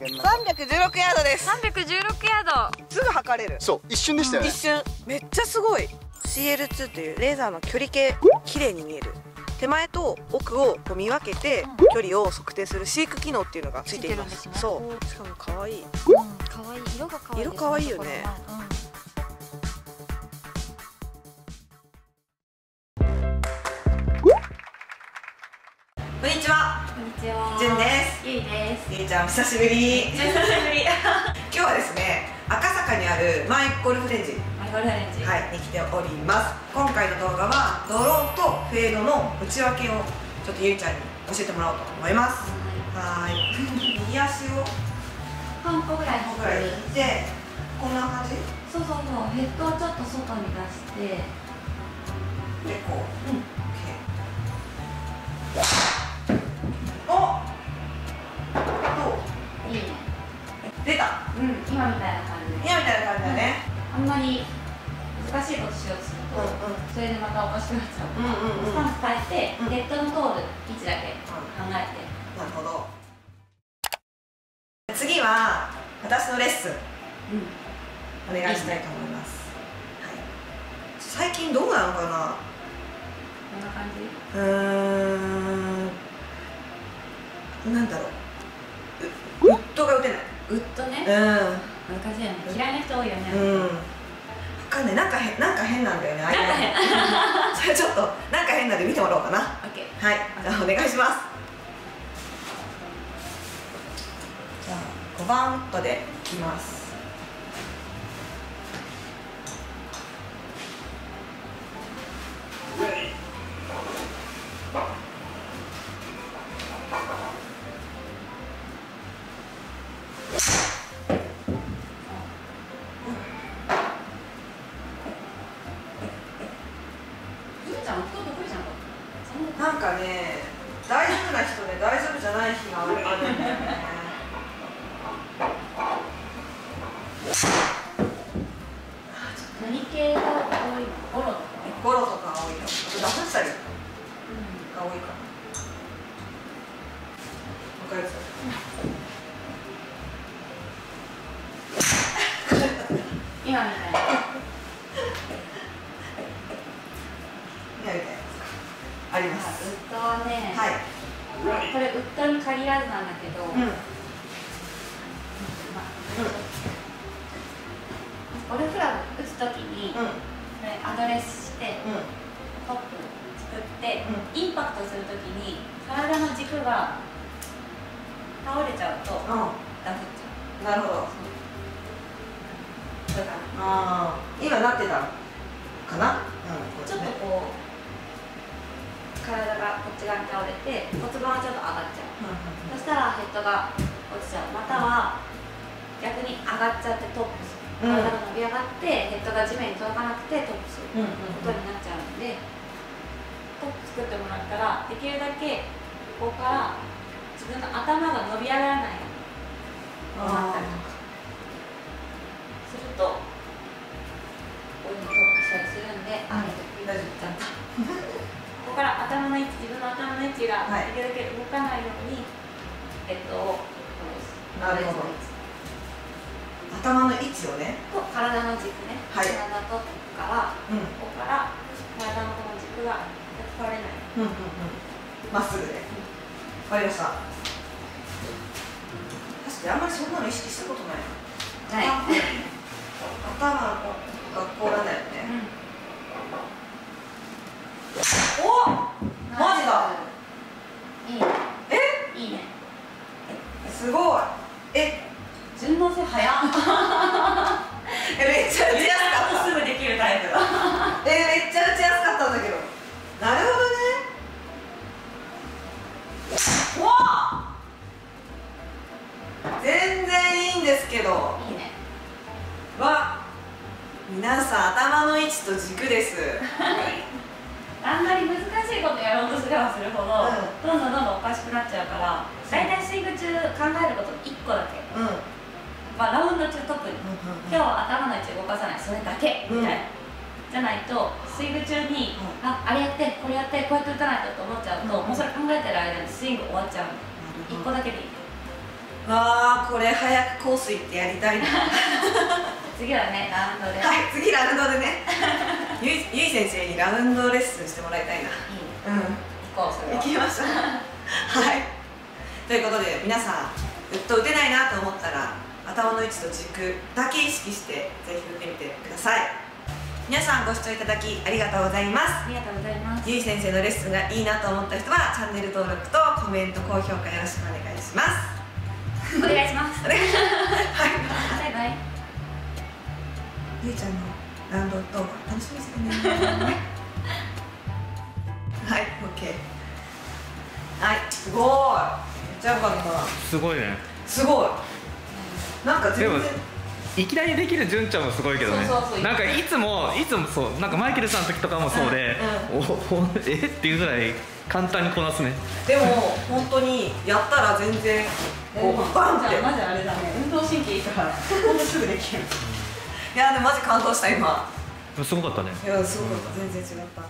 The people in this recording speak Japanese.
316ヤードです。316ヤード。すぐ測れる。そう一瞬でしたよね。一瞬。めっちゃすごい。CL2 というレーザーの距離計綺麗に見える。手前と奥をこう見分けて距離を測定する飼育機能っていうのがついています。ね。そう。しかも可愛い。うん。可愛い。色が可愛い色可愛いよね。こゆいですゆいちゃん久しぶり。久しぶり。今日はですね赤坂にあるマイゴルフレンジ。マイゴルフレンジ。はい、に来ております。今回の動画はドローとフェードの内訳をちょっとゆいちゃんに教えてもらおうと思います。はーい。右足を半歩ぐらい。ここぐらい。引いてこんな感じ？でそうそうそう。ヘッドをちょっと外に出して。こううんしくなっちゃううんうんうんスタンス変えて、うんヘッドの通る位置だけ考えて、なるほど次は私のレッスンうんお願いしたいと思います。はい、最近どうなのかな？こんな感じ？うーん。なんだろう。ウウッドが打てない。ウッドねう難しいよね嫌いな人多いよね、ん。うん。わかんない。なんか変、なんか変なんだよね。なんか変。そ れちょっと、なんか変なんで見てもらおうかな。はい。じゃあ、お願いします。じゃあ、五番ウッドでいきます。ね、大丈夫な人で大丈夫じゃない日があるんだよね。何系が多いのゴロとかゴロとか多いよ。あとダフしたりが多いかな。わかります今みたいなあります。ウッドはね、はい。これウッドに限らずなんだけど、うん。まあゴルフクラブ打つときに、こうん。れアドレスしてうん。トップ作って、インパクトするときに体の軸が倒れちゃうとうダフっちゃん。なるほど。うだからああ。今なってたかな？うん。ちょっとこう体がこっち側に倒れて骨盤はちょっと上がっちゃう。そしたらヘッドが落ちちゃう。または逆に上がっちゃってトップする。うん。体が伸び上がってヘッドが地面に届かなくてトップする。ことになっちゃうんでトップ作ってもらったらできるだけここから自分の頭が伸び上がらないようになったりとかするとこういうふうにトップしたりするんであえて大丈夫。ちゃったから頭の位置自分の頭の位置がはいできるだけ動かないようにヘッドを戻すなるほど頭の位置をね。と体の軸ね、はい体とからうん。ここから体のこの軸が使われないうんうんうん。まっすぐで。わかりました。確かにあんまりそんなの意識したことないな。はい、ですけどいいねわ皆さん頭の位置と軸です。あんまり難しいことやろうとすればするほど、うどんどんどんどんおかしくなっちゃうから大体スイング中考えること1個だけ。うん。まあラウンド中特に。今日は頭の位置動かさない。それだけ。みたいな、じゃないとスイング中に、うああれやってこれやってこうやって打たないとと思っちゃうと、うんもうそれ考えてる間にスイング終わっちゃう。の1個だけでいいわあこれ早くコース行ってやりたいな。は次はねラウンドで、い次ラウンドでね。ゆいゆい先生にラウンドレッスンしてもらいたいな。うん。行こうそれは。行きましょう。はい。ということで皆さんずっと打てないなと思ったら頭の位置と軸だけ意識してぜひ打ってみてください。皆さんご視聴いただきありがとうございます。ありがとうございます。ゆい先生のレッスンがいいなと思った人はチャンネル登録とコメント高評価よろしくお願いしますお願いします。お願いしますはい。バイバイゆいちゃんのラウンド動画楽しみにしてね。はい OK はいすごい。めっちゃよかった。すごいね。すごい。なんか全然でもいきなりできる純ちゃんもすごいけどね。そうそうそう。なんかいつもいつもそう。なんかマイケルさんの時とかもそうで、おおえ？っていうぐらい簡単にこなすね。でも本当にやったら全然こうバンって。マジあれだね。運動神経いいから。こんなすぐできる。いやでもマジ感動した今。すごかったね。いやすごかった。全然違った